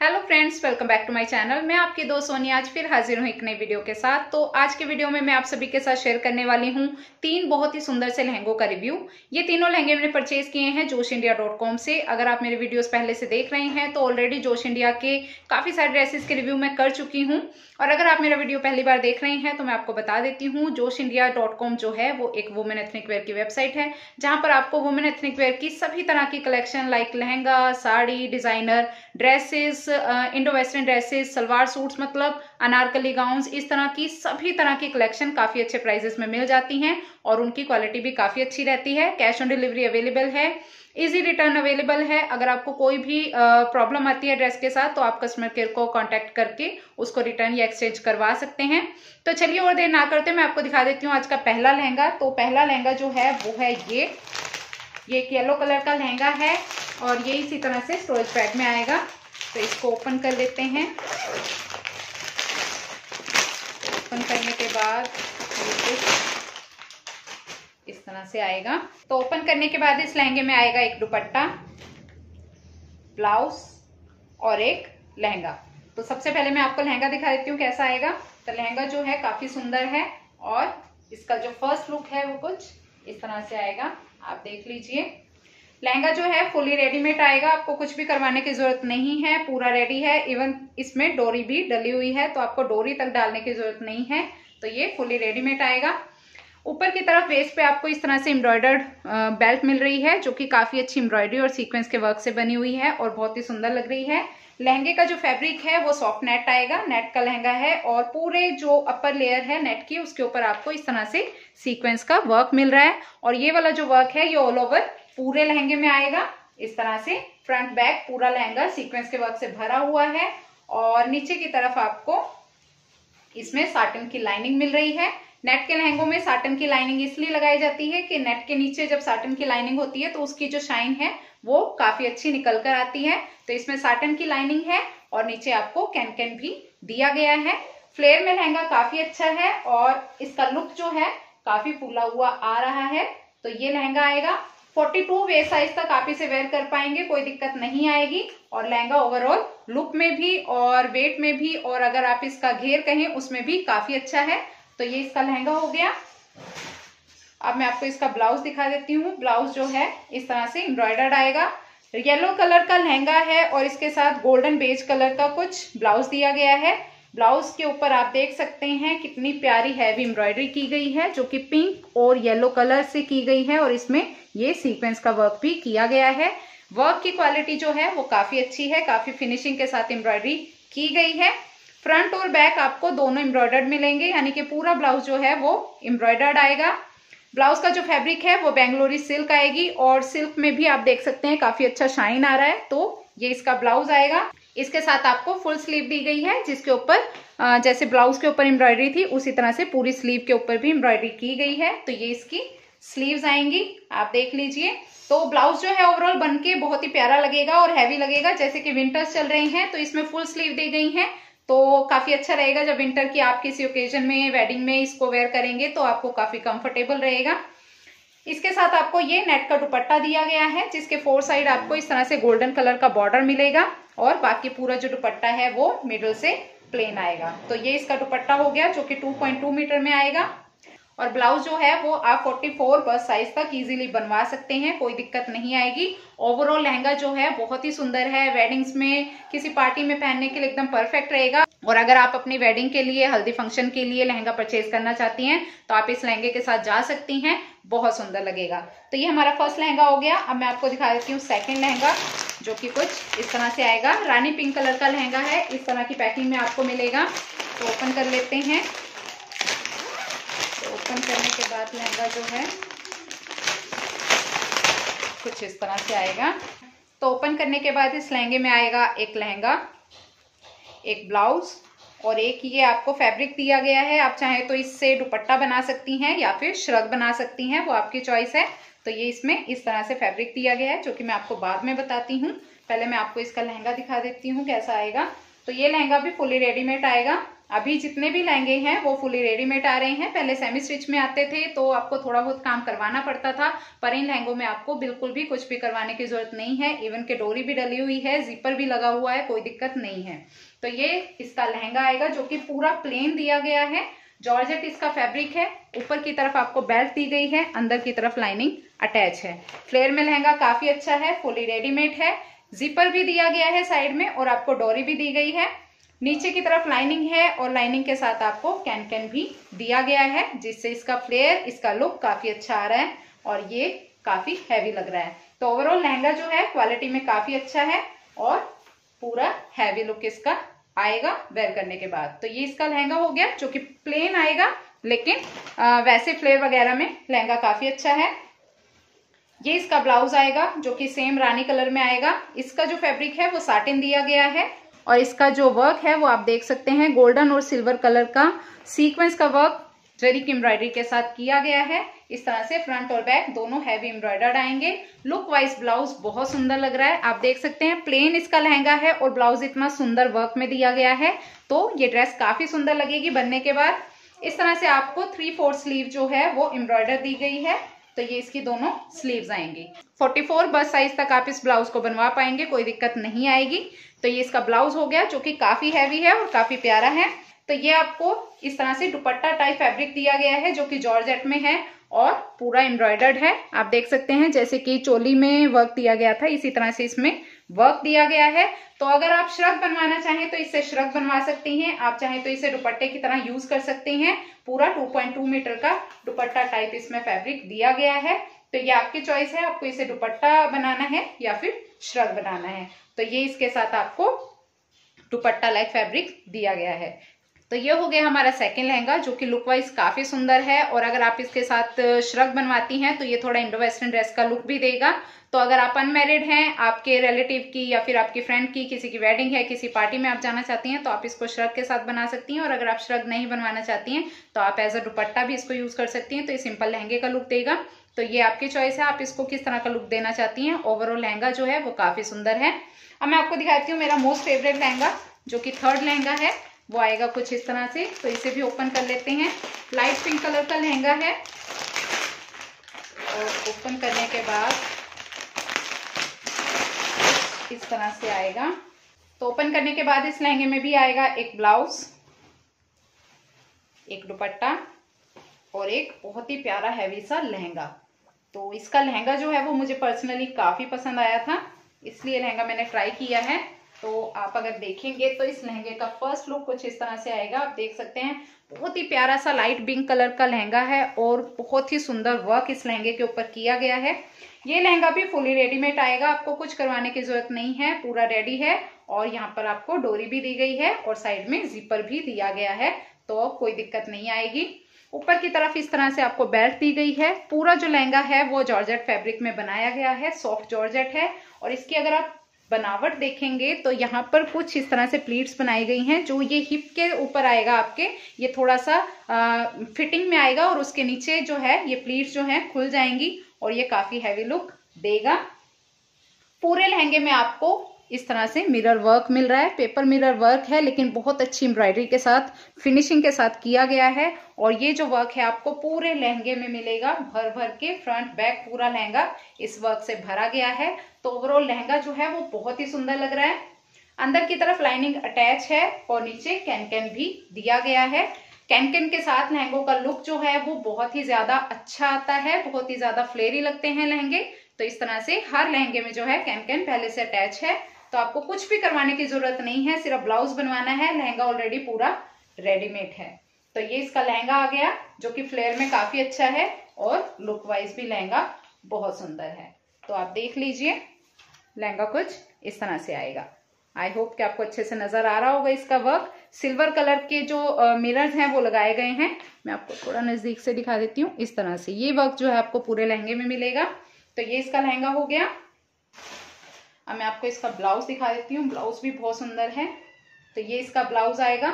Hello friends welcome back to my channel मैं आपकी दोस्त सोनिया आज फिर हाजिर हूँ एक नई वीडियो के साथ। तो आज के वीडियो में मैं आप सभी के साथ शेयर करने वाली हूँ तीन बहुत ही सुंदर से लहंगों का रिव्यू ये तीनों लहंगे मैंने परचेज किए हैं जोश इंडिया डॉट कॉम से। अगर आप मेरे वीडियोस पहले से देख रहे हैं तो ऑलरेडी जोश इंडिया के काफ़ी सारे ड्रेसेस के रिव्यू मैं कर चुकी हूँ। और अगर आप मेरा वीडियो पहली बार देख रहे हैं तो मैं आपको बता देती हूँ, जोश इंडिया डॉट कॉम जो है, वो एक वुमेन एथनिक वेयर की वेबसाइट है, जहाँ पर आपको वुमेन एथनिक वेयर की सभी तरह की collection like lehenga, sari designer dresses Indo western dresses salwar suits मतलब अनारकली गाउन्स, इस तरह की सभी तरह की कलेक्शन काफ़ी अच्छे प्राइजेस में मिल जाती हैं और उनकी क्वालिटी भी काफ़ी अच्छी रहती है। कैश ऑन डिलीवरी अवेलेबल है, इजी रिटर्न अवेलेबल है। अगर आपको कोई भी प्रॉब्लम आती है ड्रेस के साथ तो आप कस्टमर केयर को कांटेक्ट करके उसको रिटर्न या एक्सचेंज करवा सकते हैं। तो चलिए और देर ना करते, मैं आपको दिखा देती हूँ आज का पहला लहंगा। तो पहला लहंगा जो है, वो है ये। ये एक येलो कलर का लहंगा है और ये इसी तरह से स्टोरेज बैग में आएगा। तो इसको ओपन कर लेते हैं। ओपन करने के बाद इस तरह से आएगा। तो ओपन करने के बाद इस लहंगे में आएगा एक दुपट्टा ब्लाउज और एक लहंगा। तो सबसे पहले मैं आपको लहंगा दिखा देती हूँ कैसा आएगा। तो लहंगा जो है काफ़ी सुंदर है और इसका जो फ़र्स्ट लुक है वो कुछ इस तरह से आएगा। आप देख लीजिए। लहंगा जो है फुली रेडीमेड आएगा आपको कुछ भी करवाने की ज़रूरत नहीं है, पूरा रेडी है। इवन इसमें डोरी भी डली हुई है तो आपको डोरी तक डालने की ज़रूरत नहीं है। तो ये फुली रेडीमेड आएगा ऊपर की तरफ़ वेस्ट पे आपको इस तरह से एम्ब्रॉयडर्ड बेल्ट मिल रही है, जो कि काफ़ी अच्छी एम्ब्रॉयडरी और सीक्वेंस के वर्क से बनी हुई है और बहुत ही सुंदर लग रही है। लहंगे का जो फैब्रिक है, वो सॉफ्ट नेट आएगा। नेट का लहंगा है और पूरे जो अपर लेयर है नेट की, उसके ऊपर आपको इस तरह से सीक्वेंस का वर्क मिल रहा है। और ये वाला जो वर्क है, ये ऑल ओवर पूरे लहंगे में आएगा। इस तरह से फ्रंट बैक पूरा लहंगा सीक्वेंस के वर्क से भरा हुआ है और नीचे की तरफ़ आपको इसमें साटन की लाइनिंग मिल रही है। नेट के लहंगों में साटन की लाइनिंग इसलिए लगाई जाती है कि नेट के नीचे जब साटन की लाइनिंग होती है तो उसकी जो शाइन है वो काफ़ी अच्छी निकल कर आती है। तो इसमें साटन की लाइनिंग है और नीचे आपको कैन कैन भी दिया गया है। फ्लेयर में लहंगा काफ़ी अच्छा है और इसका लुक जो है काफ़ी फूला हुआ आ रहा है। तो ये लहंगा आएगा। 42 वे साइज़ तक आप इसे वेयर कर पाएँगे, कोई दिक्कत नहीं आएगी। और लहंगा ओवरऑल लुक में भी और वेट में भी और अगर आप इसका घेर कहें, उसमें भी काफ़ी अच्छा है। तो ये इसका लहंगा हो गया। अब मैं आपको इसका ब्लाउज दिखा देती हूँ। ब्लाउज जो है, इस तरह से एम्ब्रॉयडर्ड आएगा। येलो कलर का लहंगा है और इसके साथ गोल्डन बेज कलर का कुछ ब्लाउज दिया गया है। ब्लाउज के ऊपर आप देख सकते हैं कितनी प्यारी हैवी एम्ब्रॉयडरी की गई है, जो कि पिंक और येलो कलर से की गई है और इसमें ये सीक्वेंस का वर्क भी किया गया है। वर्क की क्वालिटी जो है, वो काफ़ी अच्छी है, काफ़ी फिनिशिंग के साथ एम्ब्रॉयडरी की गई है। फ्रंट और बैक आपको दोनों एम्ब्रॉयडर्ड मिलेंगे, यानी कि पूरा ब्लाउज जो है, वो एम्ब्रॉयडर्ड आएगा। ब्लाउज का जो फैब्रिक है, वो बेंगलोरी सिल्क आएगी और सिल्क में भी आप देख सकते हैं, काफ़ी अच्छा शाइन आ रहा है तो ये इसका ब्लाउज आएगा। इसके साथ आपको फुल स्लीव दी गई है, जिसके ऊपर जैसे ब्लाउज के ऊपर एम्ब्रॉयडरी थी, उसी तरह से पूरी स्लीव के ऊपर भी एम्ब्रॉयडरी की गई है। तो ये इसकी स्लीव्स आएँगी, आप देख लीजिए। तो ब्लाउज जो है ओवरऑल बनके बहुत ही प्यारा लगेगा और हैवी लगेगा। जैसे कि विंटर्स चल रहे हैं तो इसमें फुल स्लीव दी गई है। तो काफ़ी अच्छा रहेगा जब विंटर की आप किसी ओकेजन में वेडिंग में इसको वेयर करेंगे तो आपको काफ़ी कंफर्टेबल रहेगा। इसके साथ आपको ये नेट का दुपट्टा दिया गया है, जिसके फोर साइड आपको इस तरह से गोल्डन कलर का बॉर्डर मिलेगा और बाकी पूरा जो दुपट्टा है वो मिडल से प्लेन आएगा। तो ये इसका दुपट्टा हो गया, जो कि 2.2 मीटर में आएगा। और ब्लाउज जो है वो आप 44 बस साइज़ तक इजीली बनवा सकते हैं, कोई दिक्कत नहीं आएगी। ओवरऑल लहंगा जो है बहुत ही सुंदर है वेडिंग्स में, किसी पार्टी में पहनने के लिए एकदम परफेक्ट रहेगा। और अगर आप अपनी वेडिंग के लिए, हल्दी फ़ंक्शन के लिए लहंगा परचेज करना चाहती हैं तो आप इस लहंगे के साथ जा सकती हैं, बहुत सुंदर लगेगा। तो ये हमारा फ़र्स्ट लहंगा हो गया। अब मैं आपको दिखा देती हूँ सेकेंड लहंगा, जो कि कुछ इस तरह से आएगा। रानी पिंक कलर का लहंगा है, इस तरह की पैकिंग में आपको मिलेगा। तो ओपन कर लेते हैं। ओपन करने के बाद लहंगा जो है, कुछ इस तरह से आएगा। तो ओपन करने के बाद इस लहंगे में आएगा एक लहंगा, एक ब्लाउज और एक ये आपको फैब्रिक दिया गया है। आप चाहें तो इससे दुपट्टा बना सकती हैं या फिर श्रग बना सकती हैं, वो आपकी चॉइस है। तो ये इसमें इस तरह से फैब्रिक दिया गया है, जो कि मैं आपको बाद में बताती हूँ। पहले मैं आपको इसका लहंगा दिखा देती हूँ, कैसा आएगा। तो ये लहंगा भी फुली रेडीमेड आएगा। अभी जितने भी लहंगे हैं, वो फुली रेडीमेड आ रहे हैं। पहले सेमी स्टिच में आते थे तो आपको थोड़ा बहुत काम करवाना पड़ता था, पर इन लहंगों में आपको बिल्कुल भी कुछ भी करवाने की ज़रूरत नहीं है। इवन के डोरी भी डली हुई है जीपर भी लगा हुआ है, कोई दिक्कत नहीं है। तो ये इसका लहंगा आएगा, जो कि पूरा प्लेन दिया गया है। जॉर्जेट इसका फैब्रिक है। ऊपर की तरफ़ आपको बेल्ट दी गई है, अंदर की तरफ़ लाइनिंग अटैच है। फ्लेयर में लहंगा काफ़ी अच्छा है फुली रेडीमेड है। जीपर भी दिया गया है साइड में, और आपको डोरी भी दी गई है। नीचे की तरफ़ लाइनिंग है और लाइनिंग के साथ आपको कैन कैन भी दिया गया है जिससे इसका फ्लेयर इसका लुक काफ़ी अच्छा आ रहा है और ये काफ़ी हैवी लग रहा है। तो ओवरऑल लहंगा जो है क्वालिटी में काफ़ी अच्छा है और पूरा हैवी लुक इसका आएगा वेयर करने के बाद। तो ये इसका लहंगा हो गया जो कि प्लेन आएगा लेकिन आ, वैसे फ्लेयर वगैरह में लहंगा काफ़ी अच्छा है। ये इसका ब्लाउज आएगा जो कि सेम रानी कलर में आएगा। इसका जो फैब्रिक है वो साटिन दिया गया है और इसका जो वर्क है, वो आप देख सकते हैं गोल्डन और सिल्वर कलर का सीक्वेंस का वर्क जरी की एम्ब्रॉयडरी के साथ किया गया है। इस तरह से फ्रंट और बैक दोनों हैवी एम्ब्रॉयडर्ड आएँगे। लुक वाइज ब्लाउज बहुत सुंदर लग रहा है। आप देख सकते हैं प्लेन इसका लहंगा है और ब्लाउज इतना सुंदर वर्क में दिया गया है। तो ये ड्रेस काफ़ी सुंदर लगेगी बनने के बाद। इस तरह से आपको थ्री फोर स्लीव जो है, वो एम्ब्रॉयडर दी गई है। तो ये इसकी दोनों स्लीव्स आएँगी। 44 बस साइज़ तक आप इस ब्लाउज को बनवा पाएँगे, कोई दिक्कत नहीं आएगी। तो ये इसका ब्लाउज हो गया, जो कि काफ़ी हैवी है और काफ़ी प्यारा है। तो ये आपको इस तरह से दुपट्टा टाइप फैब्रिक दिया गया है, जो कि जॉर्जेट में है और पूरा एम्ब्रॉयडर्ड है। आप देख सकते हैं, जैसे कि चोली में वर्क दिया गया था, इसी तरह से इसमें वर्क दिया गया है। तो अगर आप श्रग बनवाना चाहें तो इससे श्रग बनवा सकती हैं। आप चाहें तो इसे दुपट्टे की तरह यूज़ कर सकते हैं। पूरा 2.2 मीटर का दुपट्टा टाइप इसमें फैब्रिक दिया गया है। तो ये आपकी चॉइस है। आपको इसे दुपट्टा बनाना है या फिर श्रग बनाना है। तो ये इसके साथ आपको दुपट्टा लाइक फैब्रिक दिया गया है। तो ये हो गया हमारा सेकेंड लहंगा, जो कि लुक वाइज काफ़ी सुंदर है, और अगर आप इसके साथ श्रग बनवाती हैं तो ये थोड़ा इंडो वेस्टर्न ड्रेस का लुक भी देगा। तो अगर आप अनमेरिड हैं, आपके रिलेटिव की या फिर आपकी फ्रेंड की, किसी की वेडिंग है, किसी पार्टी में आप जाना चाहती हैं तो आप इसको श्रग के साथ बना सकती हैं, और अगर आप श्रग नहीं बनवाना चाहती हैं तो आप एज अ दुपट्टा भी इसको यूज़ कर सकती हैं तो ये सिंपल लहंगे का लुक देगा। तो ये आपकी चॉइस है, आप इसको किस तरह का लुक देना चाहती हैं ओवरऑल लहंगा जो है, वो काफ़ी सुंदर है। अब मैं आपको दिखाती हूँ मेरा मोस्ट फेवरेट लहंगा, जो कि थर्ड लहंगा है। वो आएगा कुछ इस तरह से तो इसे भी ओपन कर लेते हैं। लाइट पिंक कलर का लहंगा है। और ओपन करने के बाद इस तरह से आएगा। तो ओपन करने के बाद इस लहंगे में भी आएगा एक ब्लाउज एक दुपट्टा और एक बहुत ही प्यारा हैवी सा लहंगा। तो इसका लहंगा जो है वो मुझे पर्सनली काफ़ी पसंद आया था, इसलिए लहंगा मैंने ट्राई किया है। तो आप अगर देखेंगे तो इस लहंगे का फ़र्स्ट लुक कुछ इस तरह से आएगा। आप देख सकते हैं, बहुत ही प्यारा सा लाइट पिंक कलर का लहंगा है और बहुत ही सुंदर वर्क इस लहंगे के ऊपर किया गया है। ये लहंगा भी फुली रेडीमेड आएगा, आपको कुछ करवाने की ज़रूरत नहीं है, पूरा रेडी है और यहाँ पर आपको डोरी भी दी गई है और साइड में जिपर भी दिया गया है तो कोई दिक्कत नहीं आएगी। ऊपर की तरफ़ इस तरह से आपको बेल्ट दी गई है। पूरा जो लहंगा है वो जॉर्जेट फैब्रिक में बनाया गया है सॉफ्ट जॉर्जेट है और इसकी अगर आप बनावट देखेंगे तो यहाँ पर कुछ इस तरह से प्लीट्स बनाई गई हैं जो ये हिप के ऊपर आएगा आपके ये थोड़ा सा आ, फिटिंग में आएगा और उसके नीचे जो है ये प्लीट्स जो है खुल जाएँगी और ये काफ़ी हैवी लुक देगा। पूरे लहंगे में आपको इस तरह से मिरर वर्क मिल रहा है। पेपर मिरर वर्क है, लेकिन बहुत अच्छी एम्ब्रॉयडरी के साथ फिनिशिंग के साथ किया गया है। और ये जो वर्क है, आपको पूरे लहंगे में मिलेगा। भर भर के फ्रंट बैक पूरा लहंगा इस वर्क से भरा गया है। तो ओवरऑल लहंगा जो है, वो बहुत ही सुंदर लग रहा है। अंदर की तरफ़ लाइनिंग अटैच है और नीचे कैन कैन भी दिया गया है। कैन कैन के साथ लहंगों का लुक जो है, वो बहुत ही ज़्यादा अच्छा आता है। बहुत ही ज़्यादा फ्लेरी लगते हैं लहंगे। तो इस तरह से हर लहंगे में जो है कैन कैन पहले से अटैच है। तो आपको कुछ भी करवाने की ज़रूरत नहीं है, सिर्फ़ ब्लाउज बनवाना है, लहंगा ऑलरेडी पूरा रेडीमेड है। तो ये इसका लहंगा आ गया, जो कि फ्लेयर में काफ़ी अच्छा है और लुक वाइज भी लहंगा बहुत सुंदर है। तो आप देख लीजिए, लहंगा कुछ इस तरह से आएगा। आई होप कि आपको अच्छे से नज़र आ रहा होगा इसका वर्क सिल्वर कलर के जो मिरर्स हैं, वो लगाए गए हैं। मैं आपको थोड़ा नज़दीक से दिखा देती हूँ। इस तरह से ये वर्क जो है आपको पूरे लहंगे में मिलेगा। तो ये इसका लहंगा हो गया। अब मैं आपको इसका ब्लाउज दिखा देती हूँ। ब्लाउज भी बहुत सुंदर है। तो ये इसका ब्लाउज आएगा।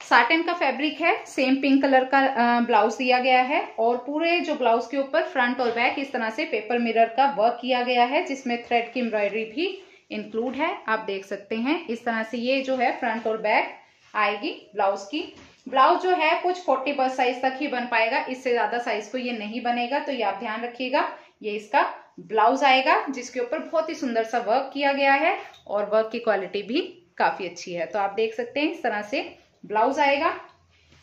साटन का फैब्रिक है। सेम पिंक कलर का ब्लाउज दिया गया है। और पूरे जो ब्लाउज के ऊपर फ्रंट और बैक इस तरह से पेपर मिरर का वर्क किया गया है, जिसमें थ्रेड की एम्ब्रॉयडरी भी इंक्लूड है। आप देख सकते हैं। इस तरह से ये जो है फ्रंट और बैक आएगी ब्लाउज की। ब्लाउज जो है कुछ फोर्टी बस साइज़ तक ही बन पाएगा। इससे ज़्यादा साइज़ को ये नहीं बनेगा। तो ये आप ध्यान रखिएगा। ये इसका ब्लाउज आएगा, जिसके ऊपर बहुत ही सुंदर सा वर्क किया गया है और वर्क की क्वालिटी भी काफ़ी अच्छी है। तो आप देख सकते हैं इस तरह से ब्लाउज आएगा।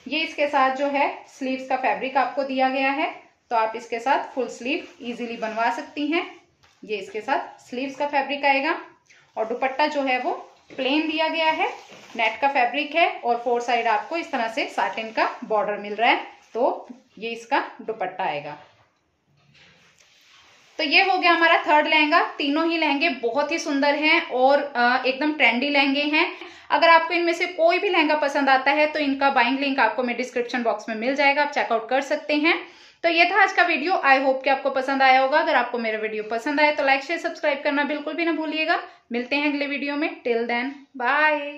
ये इसके साथ जो है स्लीव्स का फैब्रिक आपको दिया गया है। तो आप इसके साथ फुल स्लीव इजीली बनवा सकती हैं। ये इसके साथ स्लीव्स का फैब्रिक आएगा और दुपट्टा जो है वो प्लेन दिया गया है। नेट का फैब्रिक है और फोर साइड आपको इस तरह से साटिन का बॉर्डर मिल रहा है। तो ये इसका दुपट्टा आएगा। तो ये हो गया हमारा थर्ड लहंगा। तीनों ही लहंगे बहुत ही सुंदर हैं और एकदम ट्रेंडी लहंगे हैं। अगर आपको इनमें से कोई भी लहंगा पसंद आता है तो इनका बाइंग लिंक आपको मैं डिस्क्रिप्शन बॉक्स में मिल जाएगा, आप चेकआउट कर सकते हैं। तो ये था आज का वीडियो आई होप कि आपको पसंद आया होगा। अगर आपको मेरा वीडियो पसंद आए तो लाइक शेयर सब्सक्राइब करना बिल्कुल भी ना भूलिएगा। मिलते हैं अगले वीडियो में। Till then bye